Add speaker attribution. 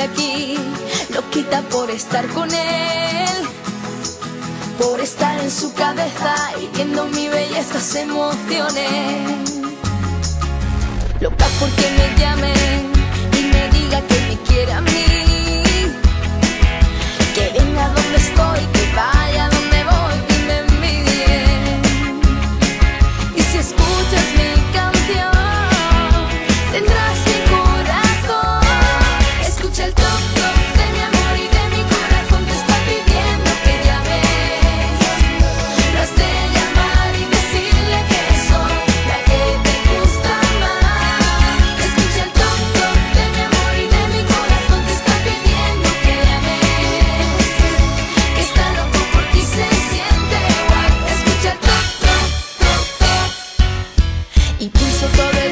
Speaker 1: aquí, lo quita por estar con él, por estar en su cabeza y viendo mi belleza estas emociones. Loca porque me llama. y puso todo el